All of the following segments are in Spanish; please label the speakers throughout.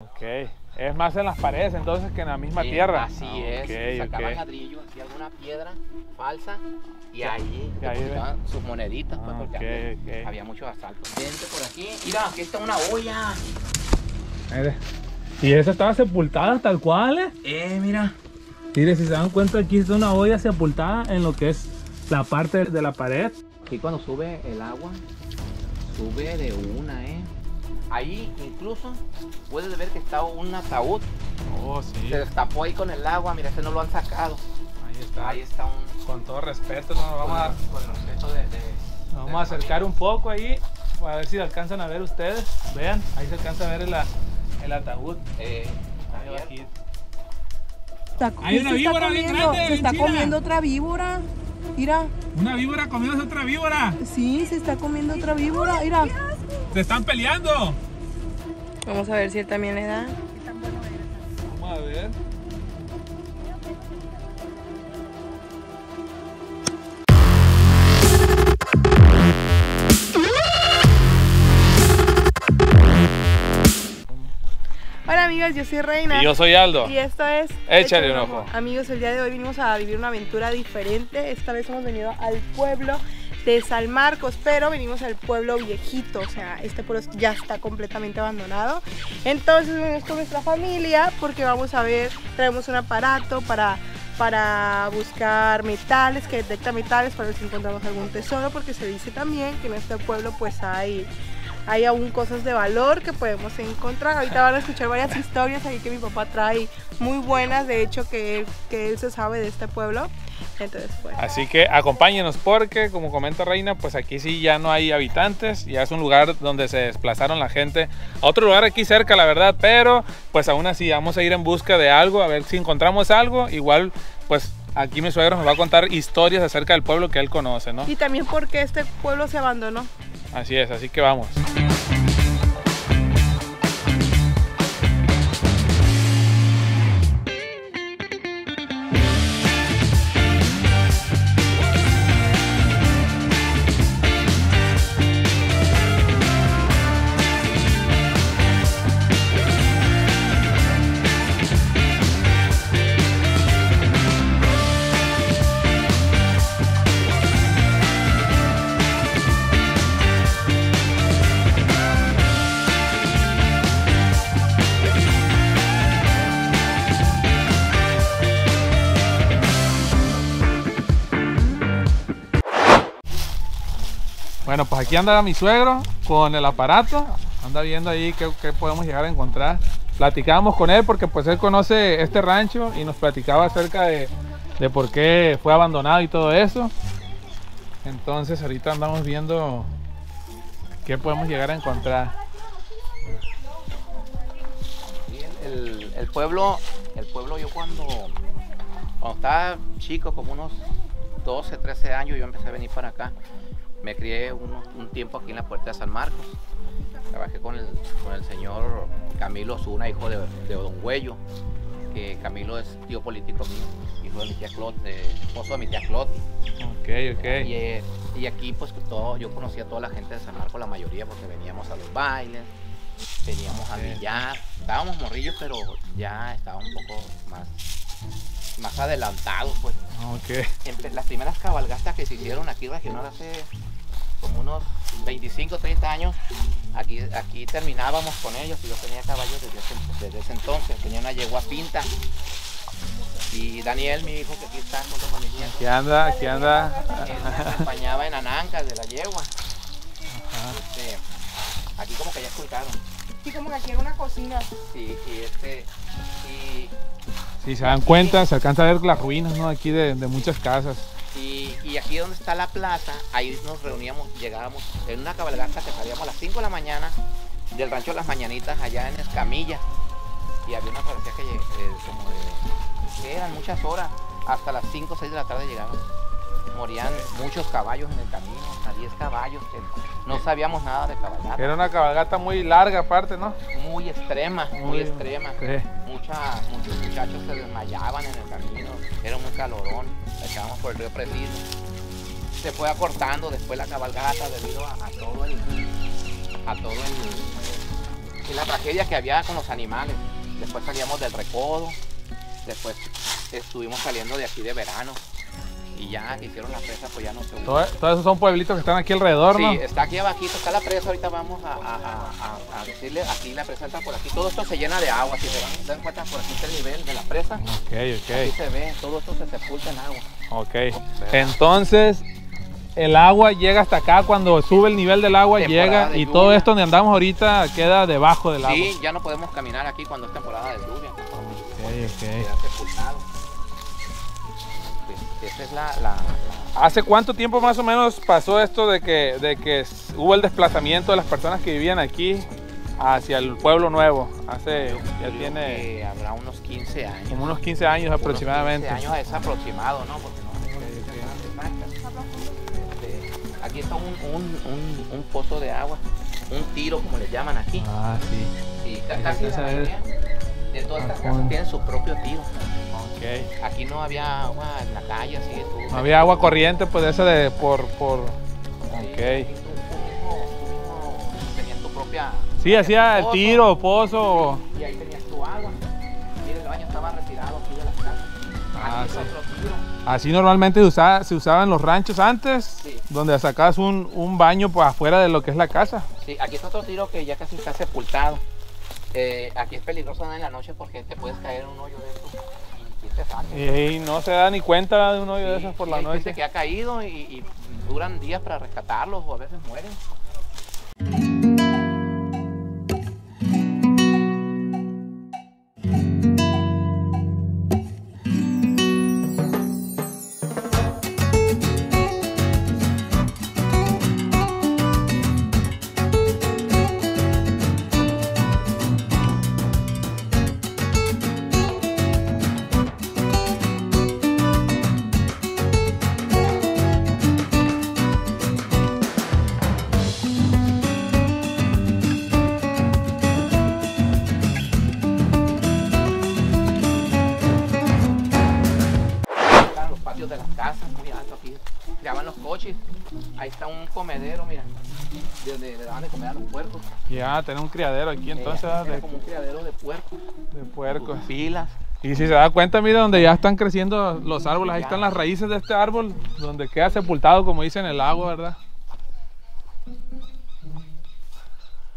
Speaker 1: Ok. Es más en las paredes entonces que en la misma
Speaker 2: Sí,
Speaker 1: tierra.
Speaker 2: Así
Speaker 1: Ah,
Speaker 2: es.
Speaker 1: ok,
Speaker 2: Sacaban
Speaker 1: ok.
Speaker 2: ladrillo, aquí alguna piedra falsa y ahí
Speaker 1: y ahí
Speaker 2: sus moneditas, pues,
Speaker 1: Ah,
Speaker 2: porque
Speaker 1: ok,
Speaker 2: antes
Speaker 1: ok.
Speaker 2: había muchos asaltos. Vente por aquí. Mira, aquí está una olla.
Speaker 1: Mire. Y esa estaba sepultada tal cual, ¿eh?
Speaker 2: Eh, mira.
Speaker 1: Mire, si se dan cuenta, aquí está una olla sepultada en lo que es la parte de la pared.
Speaker 2: Aquí cuando sube el agua, sube de una, ¿eh? Ahí incluso puedes ver que está un ataúd.
Speaker 1: Oh, sí.
Speaker 2: Se destapó ahí con el agua, mira, este no lo han sacado.
Speaker 1: Ahí está.
Speaker 2: Ahí está un...
Speaker 1: Con todo respeto, nos vamos a,
Speaker 2: con el respeto de... de-
Speaker 1: nos vamos a acercar un poco ahí para ver si alcanzan a ver ustedes. Vean, ahí se alcanza a ver el, el ataúd.
Speaker 2: eh,
Speaker 1: Ahí Hay una víbora bien
Speaker 3: comiendo-
Speaker 1: grande,
Speaker 3: Se está comiendo otra víbora. Mira,
Speaker 1: Una víbora comiéndose otra víbora.
Speaker 3: sí, se está comiendo otra víbora. Mira.
Speaker 1: Se están peleando.
Speaker 3: Vamos a ver si él también le da.
Speaker 1: Vamos a ver.
Speaker 3: Yo soy Reina.
Speaker 1: Y yo soy Aldo.
Speaker 3: Y esto es
Speaker 1: Échale un ojo.
Speaker 3: Amigos, el día de hoy vinimos a vivir una aventura diferente. Esta vez hemos venido al pueblo de San Marcos, pero venimos al pueblo viejito. O sea, este pueblo ya está completamente abandonado. Entonces venimos con nuestra familia porque vamos a ver, traemos un aparato para para buscar metales, que detecta metales para ver si encontramos algún tesoro, porque se dice también que en este pueblo pues hay hay aún cosas de valor que podemos encontrar. Ahorita van a escuchar varias historias aquí que mi papá trae muy buenas, de hecho que él, que él se sabe de este pueblo. Entonces, pues.
Speaker 1: Así que acompáñenos porque, como comenta Reina, pues aquí sí ya no hay habitantes, ya es un lugar donde se desplazaron la gente a otro lugar aquí cerca, la verdad, pero pues aún así vamos a ir en busca de algo, a ver si encontramos algo, igual pues aquí mi suegro nos va a contar historias acerca del pueblo que él conoce, ¿no?
Speaker 3: Y también porque este pueblo se abandonó.
Speaker 1: Así es, así que vamos. Aquí anda mi suegro con el aparato, anda viendo ahí qué, podemos llegar a encontrar. Platicábamos con él porque pues él conoce este rancho y nos platicaba acerca de, de por qué fue abandonado y todo eso. Entonces ahorita andamos viendo qué podemos llegar a encontrar.
Speaker 2: El- el pueblo, el pueblo yo cuando, cuando estaba chico, como unos 12, 13 años, yo empecé a venir para acá. Me crié uno- un tiempo aquí en la puerta de San Marcos. Trabajé con el, con el señor Camilo Zuna, hijo de, de Don Huello, que Camilo es tío político mío, hijo de mi tía Clot, de- esposo de mi tía Clot.
Speaker 1: Ok,
Speaker 2: Y,
Speaker 1: ok.
Speaker 2: eh, y aquí pues todo, yo conocía a toda la gente de San Marcos, la mayoría, porque veníamos a los bailes, veníamos
Speaker 1: Ok.
Speaker 2: billar, estábamos morrillos, pero ya estaba un poco más, más adelantados pues.
Speaker 1: Ok.
Speaker 2: Empe- las primeras cabalgatas que se hicieron aquí regional hace como unos 25, 30 años, aquí, aquí terminábamos con ellos y yo tenía caballos desde ese, desde ese entonces, tenía una yegua pinta. Y Daniel, mi hijo, que aquí está junto con mi tía,
Speaker 1: Aquí anda, aquí anda.
Speaker 2: él me acompañaba en Anancas de la yegua. Este, aquí como que ya esculcaron.
Speaker 3: Sí, como que aquí era una cocina.
Speaker 2: Sí, y este, y,
Speaker 1: Si se dan cuenta, se alcanza a ver las ruinas, ¿no? Aquí de, de muchas casas.
Speaker 2: y, y aquí donde está la plaza, ahí nos reuníamos, llegábamos en una cabalgata que salíamos a las 5 de la mañana del rancho Las Mañanitas allá en Escamilla. Y había una travesía que eh, como de, que eran muchas horas, hasta las 5 o 6 de la tarde llegábamos. Morían muchos caballos en el camino, hasta 10 caballos. que No sabíamos nada de cabalgata.
Speaker 1: Era una cabalgata muy larga aparte, ¿no?
Speaker 2: Muy extrema, muy,
Speaker 1: Muy-
Speaker 2: extrema.
Speaker 1: Sí.
Speaker 2: Mucha- muchos muchachos se desmayaban en el camino, era muy calorón, la echábamos por el río Presidio. Se fue acortando después la cabalgata debido a, a todo el a todo el, y la tragedia que había con los animales. Después salíamos del recodo, después estuvimos saliendo de aquí de verano. Y ya que hicieron la presa, pues ya no se usa.
Speaker 1: Todo- Todos esos son pueblitos que están aquí alrededor, ¿no?
Speaker 2: Sí, está aquí abajito, está la presa, ahorita vamos a, a- a- decirle, aquí la presa está por aquí, todo esto se llena de agua, si se dan, dan cuenta, por aquí está el nivel de la presa,
Speaker 1: Ok,
Speaker 2: aquí
Speaker 1: ok,
Speaker 2: se ve, todo esto se sepulta en agua.
Speaker 1: ok. Entonces, el agua llega hasta acá, cuando sube el nivel del agua,
Speaker 2: Temporada
Speaker 1: llega
Speaker 2: de
Speaker 1: y todo esto donde andamos ahorita queda debajo del agua.
Speaker 2: Sí, ya no podemos caminar aquí cuando es temporada de lluvia,
Speaker 1: Ok, ok.
Speaker 2: queda sepultado. Esa es la, la- la-
Speaker 1: ¿Hace cuánto tiempo más o menos pasó esto de que, de que hubo el desplazamiento de las personas que vivían aquí hacia el pueblo nuevo? Hace, ya tiene
Speaker 2: habrá unos 15 años.
Speaker 1: como unos 15 años
Speaker 2: Unos
Speaker 1: aproximadamente.
Speaker 2: 15 años es aproximado, ¿no? Porque no. Este, aquí está un, un- un- un pozo de agua, un tiro como le llaman aquí.
Speaker 1: Ah, sí.
Speaker 2: Sí, ca- casi de todas estas casas tienen su propio tiro.
Speaker 1: Ok.
Speaker 2: Aquí no había agua en la calle, así. tú-
Speaker 1: No había agua corriente, pues de esa de por, por.
Speaker 2: Sí,
Speaker 1: Ok.
Speaker 2: tenías tu propia.
Speaker 1: Sí, hacía el tiro, pozo.
Speaker 2: Y ahí tenías tu agua. Mira, el baño estaba retirado aquí de las casas.
Speaker 1: Ah,
Speaker 2: Aquí
Speaker 1: sí.
Speaker 2: otro tiro.
Speaker 1: Así normalmente se usaba, se usaba en los ranchos antes,
Speaker 2: Sí.
Speaker 1: donde sacabas un, un baño pues, afuera de lo que es la casa.
Speaker 2: Sí, aquí está otro tiro que ya casi está sepultado. Eh, aquí es peligroso andar en la noche porque te puedes caer en un hoyo de estos y, te.
Speaker 1: Y, no se da ni cuenta de un hoyo de
Speaker 2: Sí,
Speaker 1: esos por
Speaker 2: sí,
Speaker 1: la
Speaker 2: hay
Speaker 1: noche.
Speaker 2: gente que ha caído y, y duran días para rescatarlos o a veces mueren. Puercos.
Speaker 1: Ya, tener un criadero aquí entonces
Speaker 2: Eh,
Speaker 1: de,
Speaker 2: como un criadero de puercos.
Speaker 1: de puercos.
Speaker 2: Sus Filas.
Speaker 1: Y si se da cuenta, mira donde ya están creciendo los árboles, ahí están las raíces de este árbol, donde queda sepultado, como dicen, el agua, ¿verdad?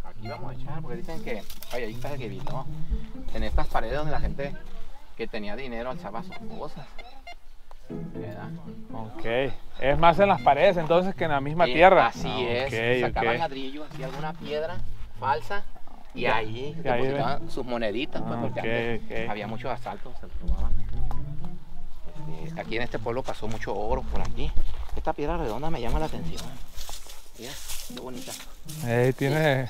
Speaker 2: Aquí vamos a echar, porque dicen que, oye, ahí está el que vino. En estas paredes donde la gente que tenía dinero alzaba sus cosas. ¿Verdad?
Speaker 1: Ok. Es más en las paredes entonces que en la misma
Speaker 2: Eh,
Speaker 1: tierra.
Speaker 2: Así
Speaker 1: Ah,
Speaker 2: es. Sacaban
Speaker 1: ok.
Speaker 2: ladrillo, hacía alguna piedra falsa y ahí
Speaker 1: Y ahí
Speaker 2: depositaban sus moneditas, pues,
Speaker 1: Ah,
Speaker 2: porque
Speaker 1: ok,
Speaker 2: antes
Speaker 1: ok.
Speaker 2: había muchos asaltos, se robaban. Este, aquí en este pueblo pasó mucho oro por aquí. Esta piedra redonda me llama la atención. Mira, qué bonita.
Speaker 1: Eh, tiene,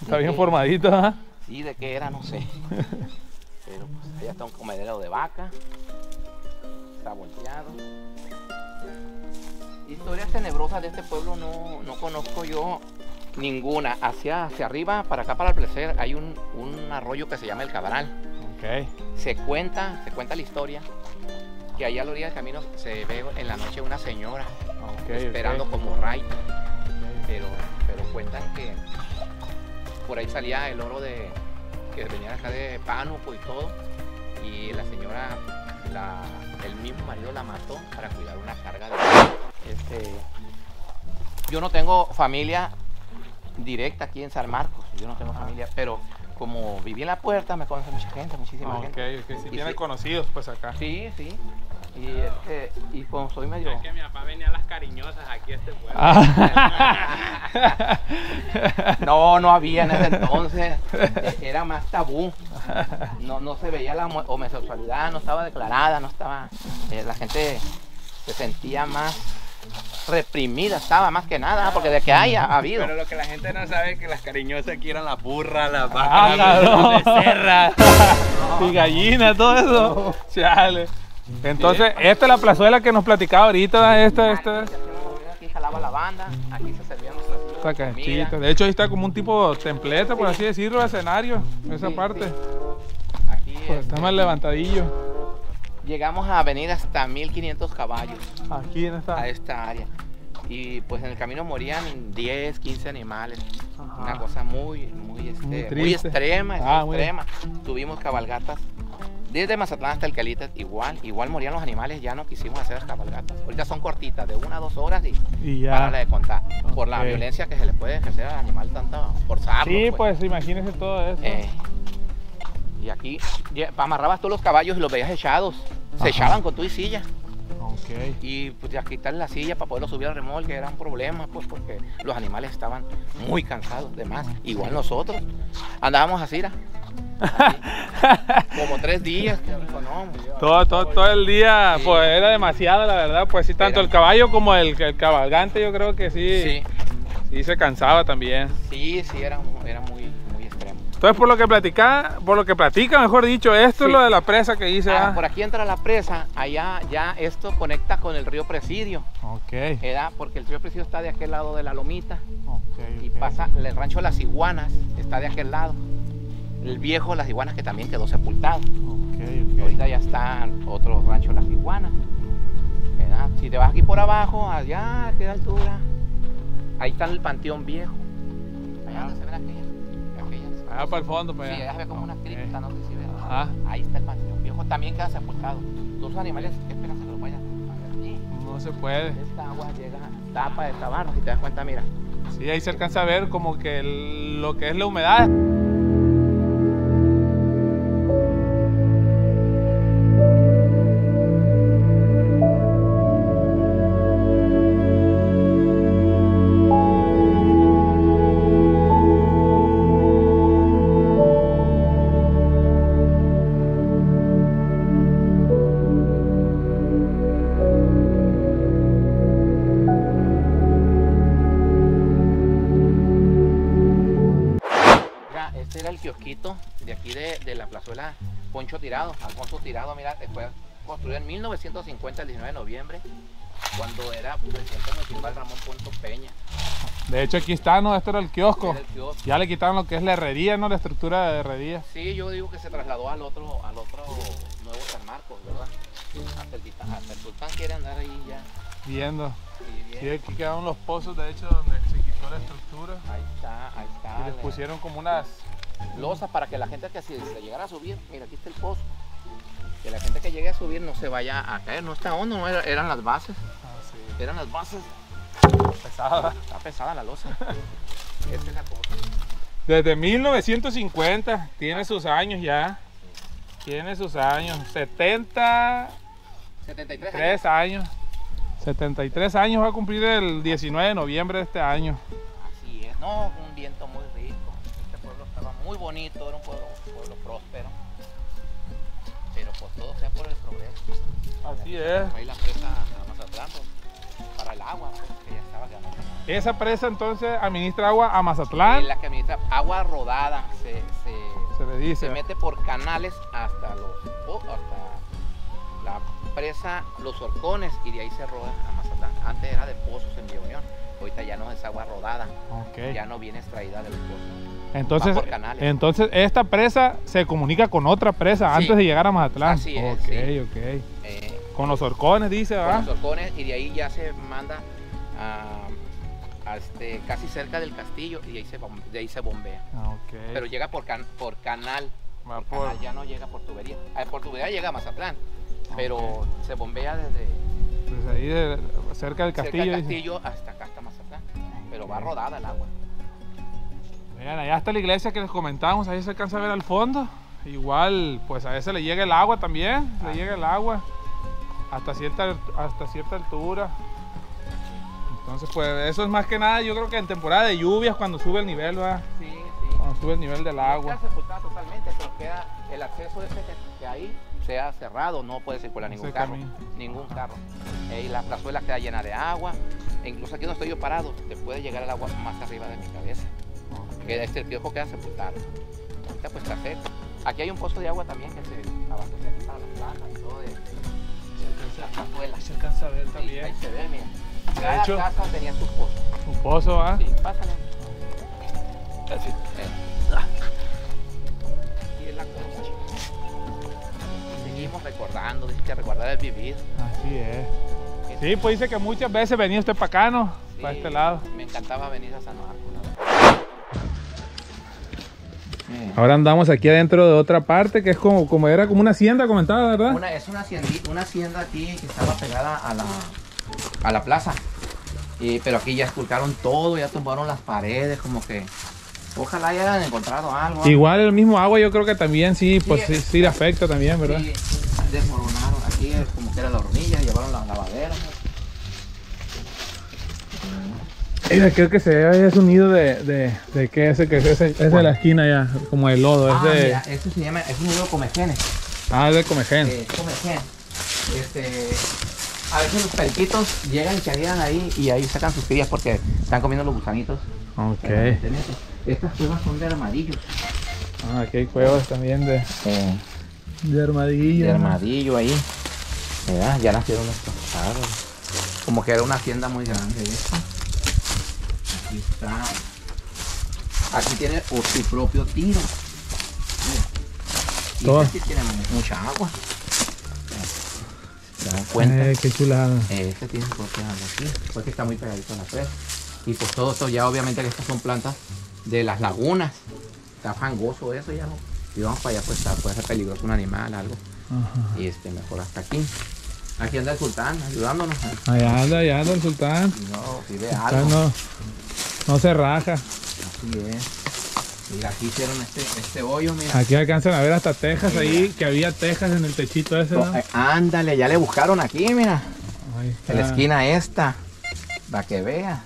Speaker 1: está bien
Speaker 2: Ok.
Speaker 1: formadito, ¿ah?
Speaker 2: Sí, de qué era, no sé. Pero pues allá está un comedero de vaca. Está volteado. Historias tenebrosas de este pueblo no, no conozco yo ninguna. Hacia, hacia arriba, para acá, para el placer, hay un, un arroyo que se llama el Cabral.
Speaker 1: Ok.
Speaker 2: Se cuenta, se cuenta la historia que allá a la orilla del camino se ve en la noche una señora esperando como ray. Pero, pero cuentan que por ahí salía el oro de que venía acá de Pánuco y todo. Y la señora, la- el mismo marido la mató para cuidar una carga de este, Yo no tengo familia directa aquí en San Marcos, yo no tengo familia, pero como viví en la puerta me conoce mucha gente, muchísima
Speaker 1: Ok,
Speaker 2: gente.
Speaker 1: ok, sí
Speaker 2: Y
Speaker 1: tiene
Speaker 2: sí.
Speaker 1: conocidos pues acá.
Speaker 2: Sí, sí. Y, este, y como soy medio...
Speaker 4: Es que mi papá venía a las cariñosas aquí a este pueblo.
Speaker 1: Ah.
Speaker 2: No, no había en ese entonces. E- Era más tabú. No, no se veía la homo- homosexualidad, no estaba declarada, no estaba. eh, la gente se sentía más reprimida, estaba más que nada, porque de que haya ha habido.
Speaker 4: Pero lo que la gente no sabe es que las cariñosas aquí eran las burras, las
Speaker 1: Ah,
Speaker 4: vacas, las
Speaker 1: cabrón.
Speaker 4: becerras.
Speaker 1: y gallina, todo eso. Chale. Entonces, esta es la plazuela que nos platicaba ahorita, esta, esta,
Speaker 2: Aquí, aquí jalaba la banda, aquí se servían
Speaker 1: esta
Speaker 2: de
Speaker 1: hecho, ahí está como un tipo templete, por así decirlo, escenario, esa
Speaker 2: Sí,
Speaker 1: parte.
Speaker 2: Aquí
Speaker 1: Pues está más levantadillo.
Speaker 2: llegamos a venir hasta 1500 caballos.
Speaker 1: Aquí en esta.
Speaker 2: a esta área. Y pues en el camino morían 10, 15 animales.
Speaker 1: Ajá.
Speaker 2: Una cosa muy, muy, este, muy, extrema,
Speaker 1: Ah, muy-
Speaker 2: extrema. Tuvimos cabalgatas. Desde Mazatlán hasta el Calitas, igual, igual morían los animales, ya no quisimos hacer cabalgatas. Ahorita son cortitas, de una a dos horas y
Speaker 1: Y
Speaker 2: para
Speaker 1: ya.
Speaker 2: de contar. Por la violencia que se le puede ejercer al animal, tanto forzarlo.
Speaker 1: Sí, pues imagínese todo eso.
Speaker 2: Eh, y aquí ya, amarrabas todos los caballos y los veías echados. Se
Speaker 1: Ajá.
Speaker 2: echaban con tu y silla.
Speaker 1: Ok.
Speaker 2: Y pues ya quitarle la silla para poderlo subir al remolque era un problema, pues porque los animales estaban muy cansados de más. Igual nosotros andábamos así, ¿ra? Como tres días.
Speaker 1: Todo, todo, todo el día,
Speaker 2: Sí.
Speaker 1: pues era demasiado, la verdad. Pues sí, tanto
Speaker 2: Era-
Speaker 1: el caballo como el, el cabalgante, yo creo que sí,
Speaker 2: sí,
Speaker 1: sí se cansaba también.
Speaker 2: sí, sí, era, era muy, muy extremo.
Speaker 1: Entonces, por lo que platica, por lo que platica, mejor dicho, esto es lo de la presa que dice.
Speaker 2: Ah,
Speaker 1: ah.
Speaker 2: por aquí entra la presa, allá ya esto conecta con el río Presidio,
Speaker 1: Ok.
Speaker 2: era porque el río Presidio está de aquel lado de la lomita.
Speaker 1: ok,
Speaker 2: y pasa el rancho Las Iguanas, está de aquel lado. El viejo Las Iguanas que también quedó sepultado.
Speaker 1: Ok, ok.
Speaker 2: Ahorita ya está otro rancho Las Iguanas. ¿verdad? Si te vas aquí por abajo, allá, a qué altura, ahí está el panteón viejo. Allá donde se ven aquellas. aquellas.
Speaker 1: Allá para el fondo,
Speaker 2: Sí,
Speaker 1: para allá.
Speaker 2: allá se ve como una cripta, no sé si.
Speaker 1: Ajá.
Speaker 2: Ahí está el panteón viejo, también queda sepultado. Todos los animales, ¿qué esperas que los vayan a ver allí?
Speaker 1: No se puede.
Speaker 2: Esta agua llega, tapa de esta barra, si te das cuenta, mira.
Speaker 1: Sí, ahí se alcanza a ver como que el- lo que es la humedad.
Speaker 2: 1950, el 19 de noviembre, cuando era presidente municipal Ramón Punto Peña.
Speaker 1: De hecho, aquí está, ¿no? Este era el kiosco.
Speaker 2: Era el kiosco.
Speaker 1: Ya le quitaron lo que es la herrería, ¿no? La estructura de herrería.
Speaker 2: Sí, yo digo que se trasladó al otro, al otro nuevo San Marcos, ¿verdad? Hasta el, hasta el Sultán quiere andar ahí ya.
Speaker 1: Viendo.
Speaker 2: Sí,
Speaker 1: aquí quedaron los pozos, de hecho, donde se quitó la estructura.
Speaker 2: Ahí está, ahí está.
Speaker 1: Y les pusieron como unas...
Speaker 2: losas para que la gente que si se llegara a subir, mira, aquí está el pozo. Que la gente que llegue a subir no se vaya a caer, no está hondo, no era- eran las bases,
Speaker 1: Ah, sí.
Speaker 2: eran las bases.
Speaker 1: Pesada.
Speaker 2: Está pesada la losa. Esta es la cosa.
Speaker 1: Desde 1950, tiene sus años ya. Tiene sus años. 73
Speaker 2: 73 años.
Speaker 1: años. 73 años va a cumplir el 19 de noviembre de este año.
Speaker 2: Así es, no, un viento muy rico. Este pueblo estaba muy bonito, era un pueblo, pueblo próspero.
Speaker 1: Así es.
Speaker 2: Ahí la presa a Mazatlán, pues, para el agua, pues, que ya estaba quedando.
Speaker 1: Esa presa entonces administra agua a Mazatlán.
Speaker 2: Es la que administra agua rodada, se, se,
Speaker 1: Se le
Speaker 2: se
Speaker 1: dice.
Speaker 2: mete por canales hasta los o- hasta la presa Los Horcones y de ahí se roda a Mazatlán. Antes era de pozos en Villa Unión, ahorita ya no es agua rodada, ya no viene extraída del pozo.
Speaker 1: Entonces,
Speaker 2: va por canales.
Speaker 1: entonces esta presa se comunica con otra presa
Speaker 2: Sí.
Speaker 1: antes de llegar a Mazatlán.
Speaker 2: Así es,
Speaker 1: ok,
Speaker 2: sí.
Speaker 1: ok.
Speaker 2: Eh,
Speaker 1: Con los horcones, dice,
Speaker 2: con
Speaker 1: ¿verdad?
Speaker 2: los Horcones y de ahí ya se manda a, a este, casi cerca del castillo y de ahí se, bom- de ahí se bombea.
Speaker 1: Ah.
Speaker 2: Pero llega por, can- por canal, por ya no llega por tubería. Ah, por tubería llega a Mazatlán, pero se bombea desde
Speaker 1: Pues ahí de- cerca del
Speaker 2: cerca
Speaker 1: castillo.
Speaker 2: del
Speaker 1: dice.
Speaker 2: castillo hasta acá, hasta Mazatlán. Pero va rodada el agua.
Speaker 1: Vean, allá está la iglesia que les comentábamos, ahí se alcanza a ver al fondo. Igual, pues a ese le llega el agua también,
Speaker 2: Ah.
Speaker 1: le llega el agua hasta cierta, hasta cierta altura. Entonces, pues eso es más que nada, yo creo que en temporada de lluvias, cuando sube el nivel, ¿verdad?
Speaker 2: Sí, sí.
Speaker 1: Cuando sube el nivel del agua.
Speaker 2: Queda sepultada totalmente, pero queda el acceso ese que, ahí sea cerrado, no puede circular ningún
Speaker 1: se
Speaker 2: carro. Ningún carro. Eh, y la plazuela queda llena de agua. E incluso aquí donde estoy yo parado, te puede llegar el agua más arriba de mi cabeza. Que este el kiosco queda sepultado. Ahorita pues está seco. Aquí hay un pozo de agua también que se abastece para las plantas y todo
Speaker 1: se alcanza a ver
Speaker 2: Sí, ahí se ve, mira.
Speaker 1: De
Speaker 2: Cada
Speaker 1: hecho-
Speaker 2: casa tenía su pozo.
Speaker 1: Un pozo, ¿ah?
Speaker 2: Sí, pásale. Así. Aquí es la cosa. Seguimos recordando, dice que recordar es vivir.
Speaker 1: Así es. Sí, pues dice que muchas veces venía usted para acá, ¿no? Para este lado.
Speaker 2: Me encantaba venir a San Marcos.
Speaker 1: Ahora andamos aquí adentro de otra parte que es como, como era como una hacienda comentada, ¿verdad?
Speaker 2: Una, es una hacienda, una hacienda aquí que estaba pegada a la, a la plaza. Y- pero aquí ya esculcaron todo, ya tumbaron las paredes, como que... Ojalá hayan encontrado algo.
Speaker 1: Igual el mismo agua yo creo que también sí, pues sí,
Speaker 2: Sí.
Speaker 1: sí le afecta también, ¿verdad?
Speaker 2: Sí, desmoronaron. Aquí es como que era la hornilla, llevaron la lavadera.
Speaker 1: Mira, creo que se ve es un nido de, de, de qué ese que es ese, es de la esquina ya, como de lodo,
Speaker 2: Ah,
Speaker 1: es de
Speaker 2: mira, esto se llama, es un nido comegenes.
Speaker 1: ah, es de comején.
Speaker 2: Eh, comején. Este, a veces los periquitos llegan y se anidan ahí y ahí sacan sus crías porque están comiendo los gusanitos.
Speaker 1: Ok.
Speaker 2: Eh. Estas cuevas son de armadillos.
Speaker 1: Ah, aquí hay cuevas también de,
Speaker 2: Eh,
Speaker 1: de armadillo.
Speaker 2: de armadillo ahí. ¿Verdad? Ya nacieron estos árboles. Como que era una hacienda muy grande esta. Aquí está. Aquí tiene oh, su propio tiro. Mira. Y
Speaker 1: Todo.
Speaker 2: este tiene mu- mucha agua. ¿Se dan cuenta?
Speaker 1: Eh, qué chulada.
Speaker 2: Este tiene su propia agua aquí. Porque está muy pegadito a la presa. Y pues todo esto ya obviamente que estas son plantas de las lagunas. Está fangoso eso ya no. Si vamos para allá pues está- puede ser peligroso un animal, algo.
Speaker 1: Ajá.
Speaker 2: Y este, mejor hasta aquí. Aquí anda el sultán ayudándonos.
Speaker 1: Allá anda, allá anda el sultán.
Speaker 2: No,
Speaker 1: Sultán
Speaker 2: algo.
Speaker 1: no, no se raja.
Speaker 2: Así es. Mira, aquí hicieron este, este hoyo, mira.
Speaker 1: Aquí alcanzan a ver hasta tejas ahí, que había tejas en el techito ese, ¿no?
Speaker 2: Eh, Ándale, ya le buscaron aquí, mira. En la esquina esta. Para que vea.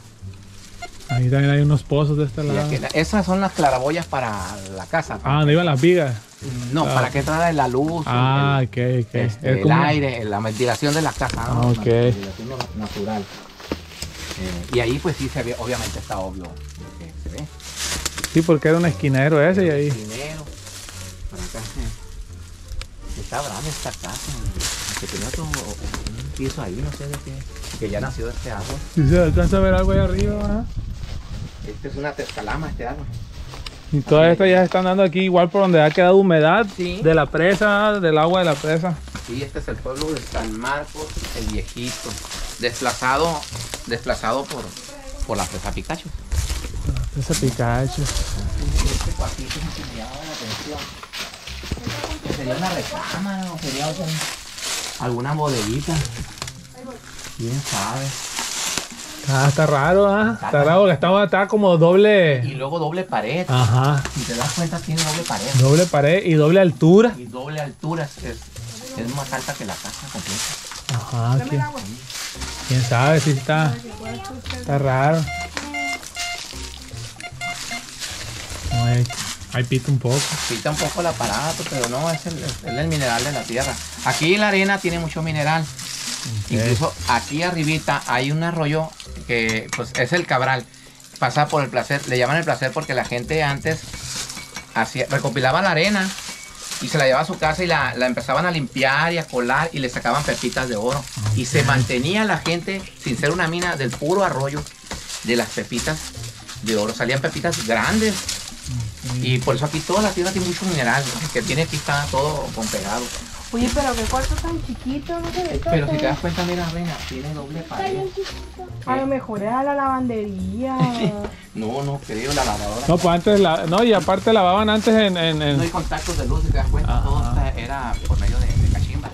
Speaker 1: Ahí también hay unos pozos de este lado.
Speaker 2: aquí- esas son las claraboyas para la casa.
Speaker 1: Ah, donde iban las vigas.
Speaker 2: No,
Speaker 1: ah.
Speaker 2: para que entrara la luz.
Speaker 1: Ah,
Speaker 2: el, este, el aire, la ventilación de la casa.
Speaker 1: Ah,
Speaker 2: ¿no?
Speaker 1: ok.
Speaker 2: La ventilación natural. Eh, y ahí pues sí se ve, obviamente está obvio que se ve.
Speaker 1: Sí, porque era un esquinero ese y ahí.
Speaker 2: Primero, para acá. eh. Está grande esta casa. Que tenía otro un piso ahí, no sé de qué. Que ya nació de este árbol.
Speaker 1: Si se alcanza a ver algo ahí arriba, ¿verdad?
Speaker 2: Este es una tescalama, este árbol.
Speaker 1: Y todas estas ya están dando aquí igual por donde ha quedado humedad
Speaker 2: Sí.
Speaker 1: de la presa, del agua de la presa.
Speaker 2: Sí, este es el pueblo de San Marcos, el viejito. Desplazado, desplazado por, por la presa Picacho.
Speaker 1: Ese Pikachu.
Speaker 2: Este cuartito me llama la atención. Sería una recámara o sería algún- alguna bodeguita. Quién sabe.
Speaker 1: Ah, está raro, ¿ah? Está
Speaker 2: Está
Speaker 1: raro que está, como
Speaker 2: Y
Speaker 1: doble.
Speaker 2: luego doble pared.
Speaker 1: Ajá.
Speaker 2: Si te das cuenta, tiene doble pared.
Speaker 1: Doble pared y doble altura.
Speaker 2: Y doble altura. Es, es, más alta que la casa completa.
Speaker 1: Ajá. ¿Quién, quién sabe si está. Está raro. No, hay pito un poco.
Speaker 2: Quita un poco el aparato, pero no, es el, es el mineral de la tierra. Aquí la arena tiene mucho mineral. Incluso aquí arribita hay un arroyo que pues es el Cabral. Pasa por el placer, le llaman el placer porque la gente antes hacía, recopilaba la arena y se la llevaba a su casa y la, la empezaban a limpiar y a colar y le sacaban pepitas de oro. Y se mantenía la gente, sin ser una mina, del puro arroyo de las pepitas de oro. Salían pepitas grandes. Y por eso aquí toda la tierra tiene mucho mineral, que tiene aquí está todo con pegado.
Speaker 3: Oye, pero qué cuarto tan chiquito, no se ve
Speaker 2: Pero si te das cuenta, mira, reina, tiene doble pared.
Speaker 3: A lo mejor era la lavandería.
Speaker 2: No, no creo, la lavadora.
Speaker 1: No, pues antes, la, no, y aparte lavaban antes en, en, en-
Speaker 2: No hay contactos de luz, si te das cuenta,
Speaker 1: Ajá.
Speaker 2: todo era por medio de, de cachimba.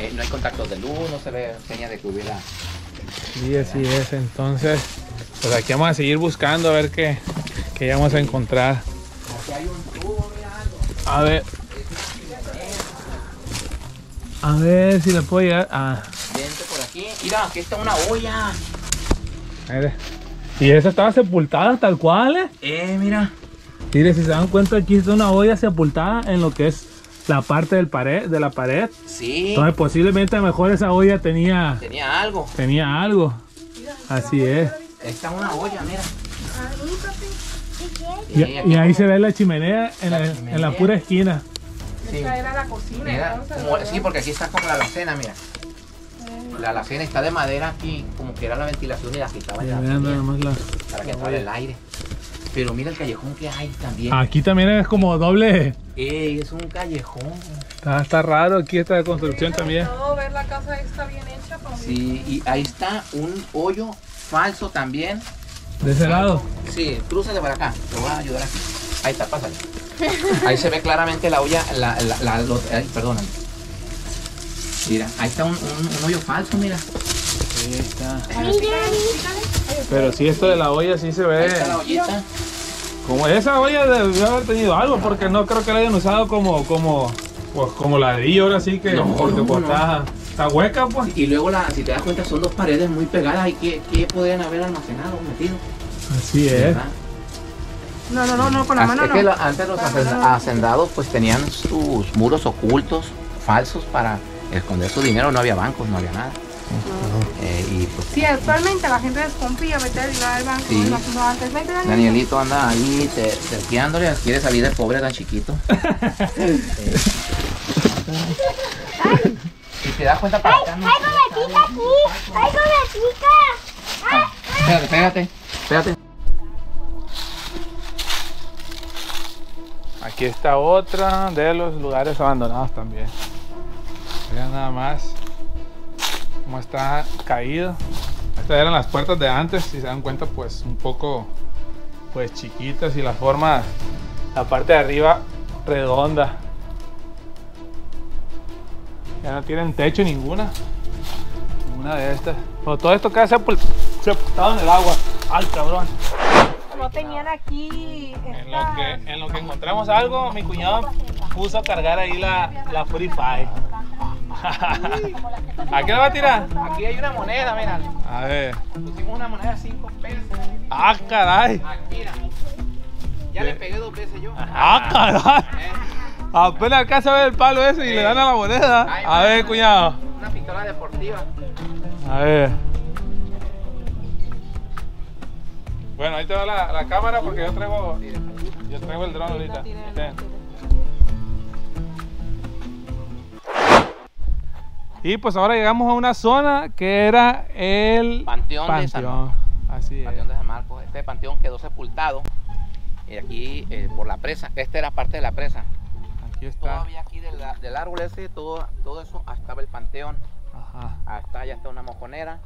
Speaker 2: Eh, no hay contactos de luz, no se ve seña de que hubiera.
Speaker 1: Sí, así es. Entonces, pues aquí vamos a seguir buscando a ver qué, qué vamos a encontrar.
Speaker 2: Aquí hay un tubo, mira algo.
Speaker 1: A ver. A ver si le puedo llegar. Ah,
Speaker 2: Vente por aquí. Mira, aquí está una olla.
Speaker 1: a ver. Y esa estaba sepultada tal cual, ¿eh?
Speaker 2: Eh, mira.
Speaker 1: Mire, si se dan cuenta, aquí está una olla sepultada en lo que es la parte del pared, de la pared.
Speaker 2: Sí,
Speaker 1: Entonces, posiblemente a lo mejor esa olla tenía,
Speaker 2: tenía algo.
Speaker 1: tenía algo. Así es.
Speaker 2: Esta es una olla, mira.
Speaker 1: Y,
Speaker 2: aquí
Speaker 1: y ahí se ve la chimenea en la,
Speaker 2: La
Speaker 1: en la pura esquina.
Speaker 2: Sí.
Speaker 3: Esta era la cocina.
Speaker 2: Mira, como- sí, porque aquí está como la alacena, mira. La alacena está de madera aquí, como que era la ventilación y la quitaban ya,
Speaker 1: Vean nada más la-
Speaker 2: para que entrara el aire. Pero mira el callejón que hay también.
Speaker 1: Aquí también es como doble.
Speaker 2: Ey, es un callejón.
Speaker 1: Está, está raro aquí esta construcción también.
Speaker 3: Todo ver la casa está bien hecha para mí.
Speaker 2: Sí, y ahí está un hoyo falso también.
Speaker 1: De ese lado.
Speaker 2: Sí, de para acá. Te voy a ayudar aquí. Ahí está, pásale. Ahí se ve claramente la olla, la, la, la, ay, perdóname. Mira, ahí está un, un, un hoyo falso, mira.
Speaker 1: Ahí está. Pero sí, esto de la olla sí se
Speaker 2: Ahí
Speaker 1: ve.
Speaker 2: está la ollita.
Speaker 1: Como esa olla debió haber tenido algo, porque no creo que la hayan usado como, como, pues como ladrillo ahora sí que,
Speaker 2: No,
Speaker 1: porque
Speaker 2: no,
Speaker 1: pues
Speaker 2: no.
Speaker 1: está, está hueca pues.
Speaker 2: Y luego, la, si te das cuenta, son dos paredes muy pegadas. ¿Y qué, qué podrían haber almacenado, metido?
Speaker 1: Así es.
Speaker 2: ¿Verdad?
Speaker 3: No, no, no, no, con la
Speaker 2: Así
Speaker 3: mano
Speaker 2: es
Speaker 3: no.
Speaker 2: que lo- antes los hacendados pues tenían sus muros ocultos, falsos, para esconder su dinero. No había bancos, no había nada. Eh, y pues
Speaker 3: Sí, actualmente la gente desconfía meter dinero al banco.
Speaker 2: Sí.
Speaker 3: No, no, antes.
Speaker 2: Danielito anda ahí te- terqueándole, quiere salir de pobre tan chiquito. Eh. Si te das cuenta para acá, no.
Speaker 5: ¡Hay cometica aquí! ¡Hay cometica!
Speaker 2: Ah, Pégate, pégate,
Speaker 1: Aquí está otra de los lugares abandonados también. Vean nada más cómo está caído. Estas eran las puertas de antes, si se dan cuenta, pues un poco pues chiquitas y la forma, la parte de arriba redonda. Ya no tienen techo ninguna. Ninguna de estas. Pero todo esto queda sepul- sepultado en el agua. ¡Ay, cabrón!
Speaker 3: No tenían aquí.
Speaker 1: En lo, que, en lo que encontramos algo, mi cuñado puso a cargar ahí la, la Purify. ¿A qué le va a tirar?
Speaker 2: Aquí hay una moneda, mira.
Speaker 1: A ver.
Speaker 2: Pusimos una moneda de 5 pesos.
Speaker 1: ¡Ah, caray!
Speaker 2: Aquí, mira. Ya le pegué dos veces yo.
Speaker 1: ¡Ah, caray!
Speaker 2: Eh,
Speaker 1: Apenas alcanza a ver el palo ese y le dan a la moneda. A ver, cuñado.
Speaker 2: Una pistola deportiva.
Speaker 1: A ver. Bueno, ahí te va la, la cámara porque yo traigo, yo traigo el dron ahorita. Y pues ahora llegamos a una zona que era el
Speaker 2: Panteón de San
Speaker 1: Panteón. Así es.
Speaker 2: Panteón de San Marcos. Este panteón quedó sepultado. Y aquí eh, por la presa. Esta era parte de la presa.
Speaker 1: Aquí está.
Speaker 2: Todavía aquí del, del árbol ese, todo, todo eso, hasta estaba el panteón.
Speaker 1: Ajá.
Speaker 2: Hasta allá está una mojonera.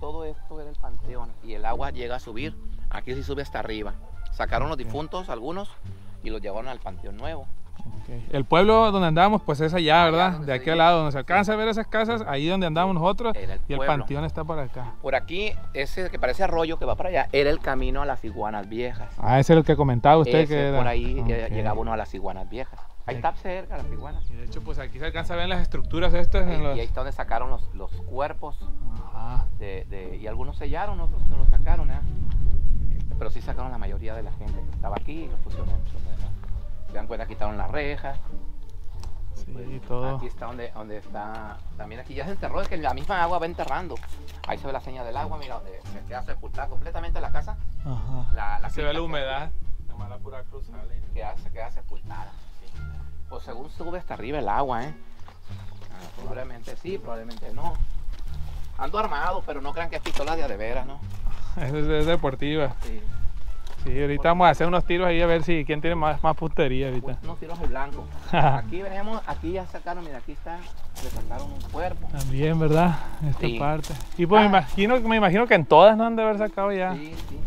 Speaker 2: Todo esto era el panteón. Y el agua llega a subir. Aquí sí sube hasta arriba. Sacaron los difuntos, algunos, y los llevaron al panteón nuevo.
Speaker 1: El pueblo donde andamos, pues es allá, ¿verdad? De aquel lado, donde se alcanza a ver esas casas, ahí donde andamos nosotros.
Speaker 2: El
Speaker 1: Y el panteón está por acá.
Speaker 2: Por aquí, ese que parece arroyo que va para allá, era el camino a las iguanas viejas.
Speaker 1: Ah, ese es el que comentaba usted
Speaker 2: Ese,
Speaker 1: que era.
Speaker 2: por ahí eh,
Speaker 1: Ok.
Speaker 2: llegaba uno a las iguanas viejas. Ahí está cerca las iguanas.
Speaker 1: Y de hecho, pues aquí se alcanza a ver las estructuras estas.
Speaker 2: Ahí-
Speaker 1: En los...
Speaker 2: Y ahí está donde sacaron los, los cuerpos.
Speaker 1: Ajá.
Speaker 2: de, de- y algunos sellaron, otros no los sacaron, ¿eh? Pero sí sacaron la mayoría de la gente que estaba aquí y los pusieron. Se dan cuenta, quitaron las rejas.
Speaker 1: Sí, y todo.
Speaker 2: Aquí está donde, donde está. También aquí ya se enterró, es que la misma agua va enterrando. Ahí se ve la seña del agua, mira, donde se queda sepultada completamente la casa.
Speaker 1: Ajá.
Speaker 2: La, la
Speaker 1: se ve la humedad. Nomás la pura cruz sale.
Speaker 2: Queda, se queda sepultada. Sí. Pues según sube hasta arriba el agua, ¿eh? Ah, probablemente sí, probablemente no. Ando armado, pero no crean que es pistola de a de veras, ¿no?
Speaker 1: Es, es deportiva.
Speaker 2: Sí.
Speaker 1: Sí, ahorita vamos a hacer unos tiros ahí a ver si quién tiene más, más puntería ahorita.
Speaker 2: unos tiros al blanco. Aquí venimos, aquí ya sacaron, mira, aquí está, le sacaron un cuerpo.
Speaker 1: También, ¿verdad? Esta
Speaker 2: Sí.
Speaker 1: parte. Y pues me
Speaker 2: Ah.
Speaker 1: imagino, me imagino que en todas no han de haber sacado ya
Speaker 2: Sí, sí.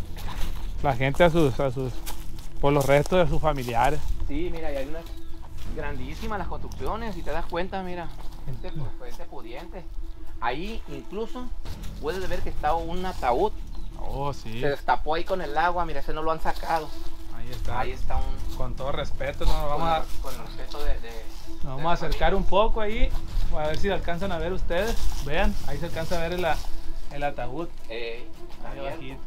Speaker 1: la gente a sus, a sus, por los restos de sus familiares.
Speaker 2: Sí, mira, y hay unas grandísimas las construcciones, si te das cuenta, mira, este, pues, este pudiente. Ahí incluso puedes ver que está un ataúd,
Speaker 1: Oh, sí.
Speaker 2: se destapó ahí con el agua, mira, ese no lo han sacado.
Speaker 1: Ahí está.
Speaker 2: Ahí está un...
Speaker 1: Con todo respeto, nos vamos a,
Speaker 2: con, con respeto de... de-
Speaker 1: nos vamos a acercar un poco ahí. A ver si alcanzan a ver ustedes. Vean, ahí se alcanza a ver el, el ataúd.
Speaker 2: eh,
Speaker 1: Ahí abajito.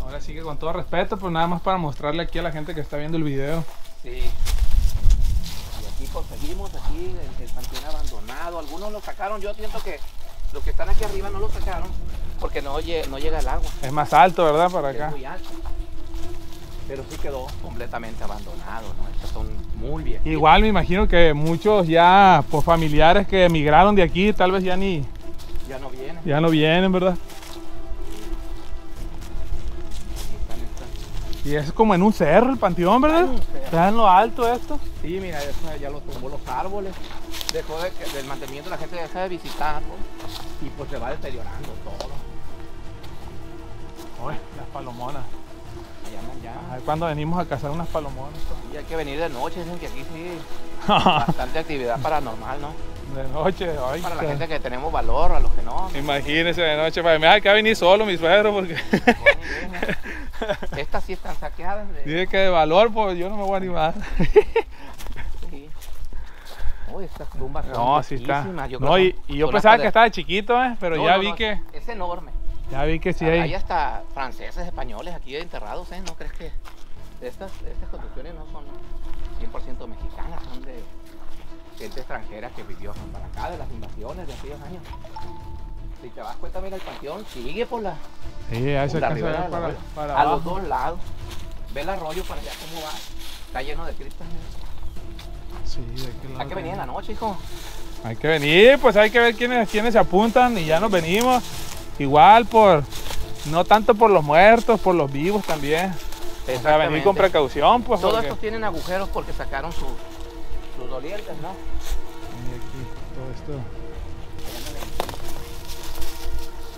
Speaker 1: Ahora sí que con todo respeto, pues nada más para mostrarle aquí a la gente que está viendo el video.
Speaker 2: Sí. Y aquí conseguimos aquí el, el panteón abandonado. Algunos lo sacaron. Yo siento que los que están aquí arriba no lo sacaron porque no, lle- no llega el agua.
Speaker 1: Es más alto, ¿verdad? Para
Speaker 2: Es
Speaker 1: acá.
Speaker 2: muy alto. Pero sí quedó completamente abandonado. ¿no? Estos son muy bien.
Speaker 1: Igual me imagino que muchos ya, pues familiares que emigraron de aquí, tal vez ya ni,
Speaker 2: Ya no vienen.
Speaker 1: ya no vienen, ¿verdad? Y es como en un cerro el panteón, ¿verdad? Está en lo alto esto.
Speaker 2: Sí, mira, eso ya lo tumbó los árboles. Dejó de, del mantenimiento, la gente deja de visitarlo. Y pues se va deteriorando todo.
Speaker 1: Uy, las palomonas.
Speaker 2: Ya.
Speaker 1: A ver cuándo venimos a cazar unas palomones.
Speaker 2: Y hay que venir de noche, dicen que aquí sí. Bastante actividad paranormal, ¿no?
Speaker 1: De noche, ay,
Speaker 2: Para la gente que tenemos valor, a los que no.
Speaker 1: Imagínese de noche, para mí hay que venir solo mi suegro porque
Speaker 2: Estas sí están saqueadas de.
Speaker 1: dice que de valor, pues yo no me voy a animar.
Speaker 2: Sí. Uy, estas tumbas son
Speaker 1: No, sí está.
Speaker 2: yo
Speaker 1: No, y, yo pensaba que
Speaker 2: de-
Speaker 1: estaba chiquito, eh, pero
Speaker 2: No,
Speaker 1: ya
Speaker 2: no,
Speaker 1: vi
Speaker 2: no,
Speaker 1: que
Speaker 2: Es enorme.
Speaker 1: ya vi que sí
Speaker 2: Hay
Speaker 1: hay.
Speaker 2: hasta franceses, españoles aquí enterrados, ¿eh? ¿No crees que estas, estas construcciones no son 100% mexicanas? Son de gente extranjera que vivió para acá, de las invasiones de aquellos años. Si te das cuenta, mira el panteón, sigue por la,
Speaker 1: Sí, alcanza a para, para
Speaker 2: los dos lados. Ve el arroyo para allá cómo va. Está lleno de criptas. mira.
Speaker 1: Sí, de aquel lado
Speaker 2: Hay que venir en la noche, hijo.
Speaker 1: Hay que venir, pues hay que ver quiénes, quiénes se apuntan y ya nos venimos. Igual por, no tanto por los muertos, por los vivos también. O sea, venir con precaución, pues.
Speaker 2: Todos
Speaker 1: porque-
Speaker 2: estos tienen agujeros porque sacaron sus, sus dolientes, ¿no?
Speaker 1: Y aquí, todo esto.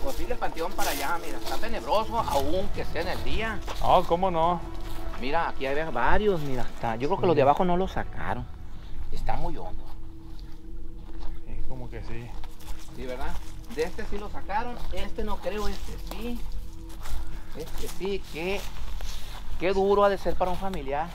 Speaker 2: Posible panteón para allá, mira, está tenebroso, aunque sea en el día.
Speaker 1: No, cómo no.
Speaker 2: Mira, aquí hay varios, mira, está. Yo creo que los de abajo no los sacaron. Está muy hondo.
Speaker 1: Sí, como que sí.
Speaker 2: Sí, ¿verdad? De este sí lo sacaron, este no creo, este sí. Este sí, qué, qué duro ha de ser para un familiar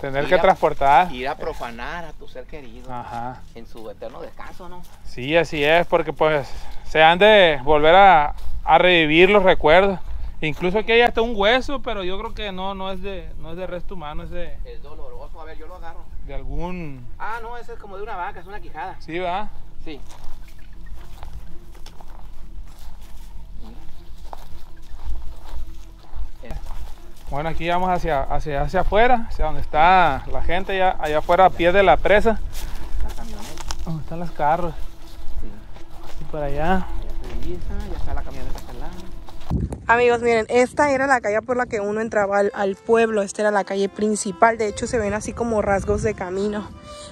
Speaker 1: Tener
Speaker 2: Ir
Speaker 1: que
Speaker 2: a-
Speaker 1: transportar.
Speaker 2: ir a profanar a tu ser querido
Speaker 1: Ajá.
Speaker 2: en su eterno descanso, ¿no?
Speaker 1: Sí, así es, porque pues se han de volver a, a revivir los recuerdos. Incluso aquí hay hasta un hueso, pero yo creo que no, no es de, no es de resto humano, es de,
Speaker 2: Es doloroso, a ver, yo lo agarro.
Speaker 1: de algún.
Speaker 2: Ah, no, ese es como de una vaca, es una quijada.
Speaker 1: Sí, va.
Speaker 2: Sí.
Speaker 1: Bueno, aquí vamos hacia, hacia, hacia afuera, hacia donde está la gente, ya, allá afuera a pie de la presa.
Speaker 2: La camioneta,
Speaker 1: Donde están los carros. Por allá.
Speaker 2: Ya se divisa, ya está la camioneta acá al lado.
Speaker 3: Amigos, miren, esta era la calle por la que uno entraba al, al pueblo, esta era la calle principal, de hecho se ven así como rasgos de camino.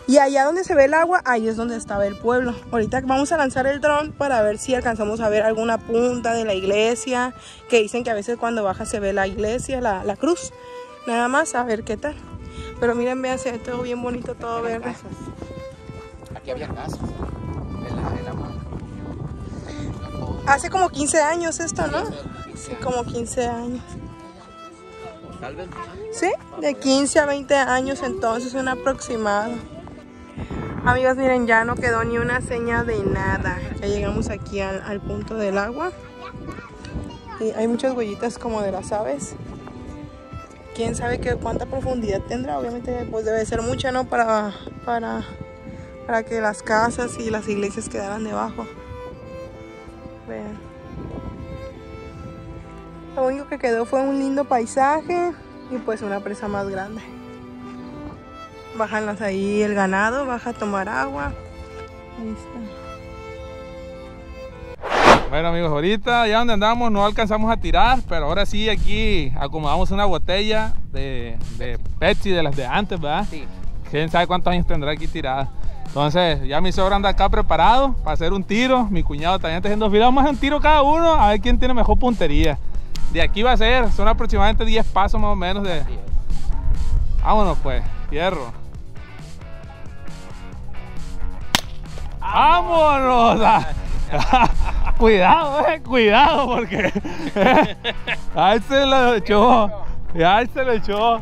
Speaker 3: Y allá donde se ve el agua, ahí es donde estaba el pueblo. Ahorita vamos a lanzar el dron para ver si alcanzamos a ver alguna punta de la iglesia, que dicen que a veces cuando baja se ve la iglesia, la, la cruz. Nada más, a ver qué tal. Pero miren, vean, se ve todo bien bonito, todo verde.
Speaker 2: Aquí había casas. En la, en la mano.
Speaker 3: Hace como 15 años esto, ¿no?
Speaker 2: Sí,
Speaker 3: Como 15 años.
Speaker 2: Tal vez.
Speaker 3: Sí, de 15 a 20 años entonces un aproximado. Amigos, miren, ya no quedó ni una seña de nada. Ya llegamos aquí al, al punto del agua. Y hay muchas huellitas como de las aves. Quién sabe qué, cuánta profundidad tendrá. Obviamente, pues debe ser mucha, ¿no? Para, para, para que las casas y las iglesias quedaran debajo. Vean. Lo único que quedó fue un lindo paisaje y pues una presa más grande. Bajan ahí el ganado, baja a tomar agua. Ahí está.
Speaker 1: Bueno amigos, ahorita ya donde andamos no alcanzamos a tirar, pero ahora sí aquí acomodamos una botella de, de Pepsi de las de antes, ¿verdad?
Speaker 2: Sí.
Speaker 1: Quién sabe cuántos años tendrá aquí tirada. Entonces, ya mi sobra anda acá preparado para hacer un tiro. Mi cuñado también está haciendo fila. Vamos a hacer un tiro cada uno a ver quién tiene mejor puntería. De aquí va a ser, son aproximadamente 10 pasos más o menos de. Vámonos pues, hierro. ¡Vámonos! cuidado, eh, cuidado, porque. Ahí se lo echó. Ahí se lo echó.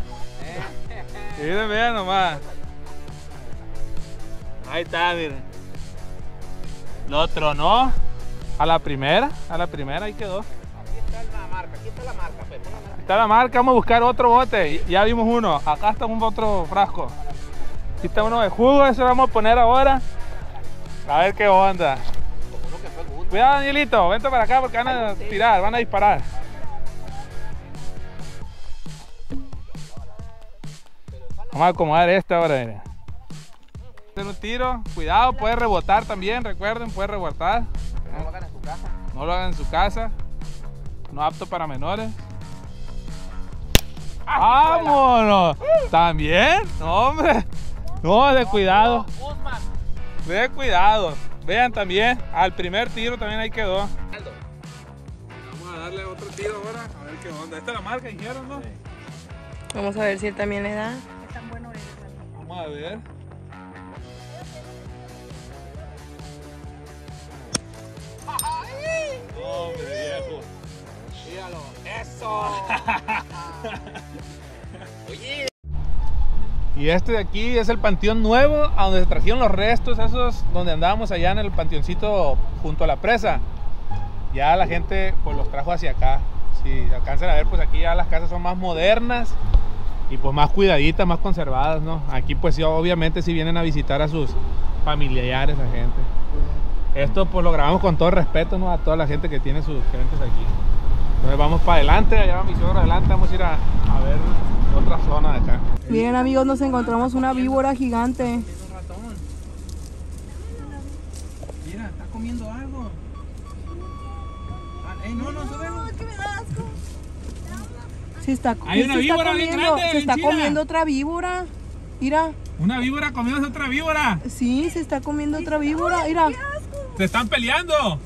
Speaker 1: Miren, vean nomás. Ahí está, miren. Lo tronó. A la primera, a la primera ahí quedó.
Speaker 2: Aquí está la marca, aquí está la marca, pues, pon la marca.
Speaker 1: Está la marca, vamos a buscar otro bote. Ya vimos uno. Acá está un otro frasco. Aquí está uno de jugo, eso lo vamos a poner ahora. A ver qué onda. Cuidado, Danielito, vente para acá porque van a tirar, van a disparar. Vamos a acomodar esta ahora. mire. Hacer un tiro, cuidado, puede rebotar también, recuerden, puede rebotar.
Speaker 2: No lo hagan en su casa.
Speaker 1: No lo hagan en su casa. No apto para menores. ¡Vámonos! ¿También? No, hombre. No, de cuidado. De cuidado. Vean también, al primer tiro también ahí quedó. Vamos a darle otro tiro ahora, a ver qué onda. Esta es la marca, dijeron, ¿no?
Speaker 3: Vamos a ver si él también le da.
Speaker 1: Vamos a ver. Y este de aquí es el panteón nuevo, a donde se trajeron los restos esos, donde andábamos allá en el panteoncito junto a la presa. Ya la gente pues los trajo hacia acá. Si alcanzan a ver, pues aquí ya las casas son más modernas y pues más cuidaditas, más conservadas, ¿no? Aquí pues sí, obviamente si vienen a visitar a sus familiares, la gente. Esto pues lo grabamos con todo respeto, ¿no? A toda la gente que tiene sus gentes aquí. Entonces vamos para adelante, allá va mi suegro adelante, vamos a ir a, a ver otra zona de acá.
Speaker 3: Miren amigos, nos encontramos una víbora gigante.
Speaker 4: Un ratón. Mira, está comiendo algo. Ah, ey, no, no, súbelo.
Speaker 3: Se está,
Speaker 1: Hay una
Speaker 3: se está
Speaker 1: víbora bien
Speaker 3: comiendo,
Speaker 1: grande,
Speaker 3: se está
Speaker 1: China.
Speaker 3: comiendo otra víbora. Mira,
Speaker 1: Una víbora comiendo otra víbora.
Speaker 3: sí, se está comiendo otra víbora. Mira,
Speaker 1: Se están peleando.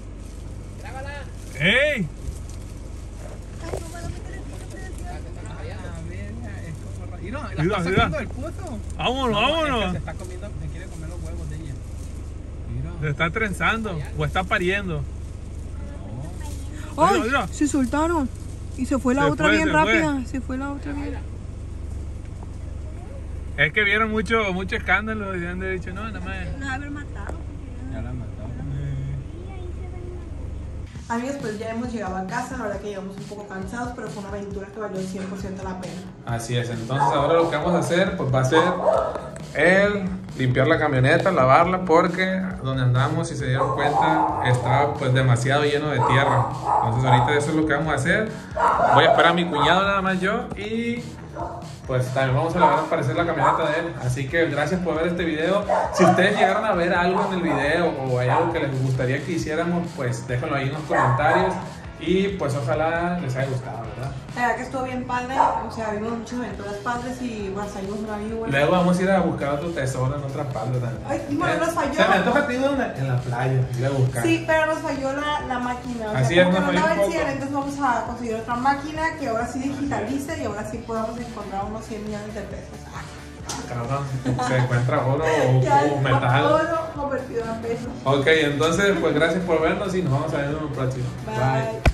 Speaker 1: ¡Ey!
Speaker 4: Mira, la
Speaker 1: Mira,
Speaker 4: está sacando del pozo.
Speaker 1: Vámonos,
Speaker 4: No, es que
Speaker 1: vámonos.
Speaker 4: se está comiendo, se quiere comer los huevos de ella. Mira.
Speaker 1: Se está trenzando o está pariendo.
Speaker 3: ¡ay!
Speaker 1: mira.
Speaker 3: Se soltaron. Y se fue la
Speaker 1: Se
Speaker 3: otra
Speaker 1: fue,
Speaker 3: bien
Speaker 1: se fue.
Speaker 3: rápida. Se fue la otra bien.
Speaker 1: Es que vieron mucho, mucho escándalo y han dicho, no, nada más.
Speaker 4: Ya la han matado.
Speaker 3: Amigos, pues ya hemos llegado a casa. La verdad que llegamos un poco cansados, pero fue una aventura que valió 100% la pena.
Speaker 1: Así es, entonces ahora lo que vamos a hacer pues va a ser el limpiar la camioneta, lavarla porque donde andamos si se dieron cuenta estaba pues demasiado lleno de tierra. Entonces ahorita eso es lo que vamos a hacer. Voy a esperar a mi cuñado nada más yo y pues también vamos a lavar al parecer la camioneta de él. Así que gracias por ver este video. Si ustedes llegaron a ver algo en el video o hay algo que les gustaría que hiciéramos, pues déjenlo ahí en los comentarios y pues ojalá les haya gustado, ¿verdad?
Speaker 3: La verdad que estuvo bien padre. O sea, vimos muchas aventuras padres y bueno, salimos una víbora.
Speaker 1: Luego vamos a ir a buscar otro tesoro en otra parte también.
Speaker 3: Ay, bueno, nos falló.
Speaker 1: Se me antoja a ti dónde? En la playa, ir a buscar.
Speaker 3: Sí, pero nos falló la, la máquina. O
Speaker 1: Así
Speaker 3: sea,
Speaker 1: es, nos falló un
Speaker 3: daba el
Speaker 1: poco.
Speaker 3: 100, entonces vamos a conseguir otra máquina que ahora sí digitalice y ahora sí podamos encontrar unos 100 millones de pesos.
Speaker 1: Cabrón, se encuentra oro o,
Speaker 3: Ya,
Speaker 1: o metal.
Speaker 3: todo convertido en pesos.
Speaker 1: Ok, entonces pues gracias por vernos y nos vamos a ver en un próximo.
Speaker 3: Bye.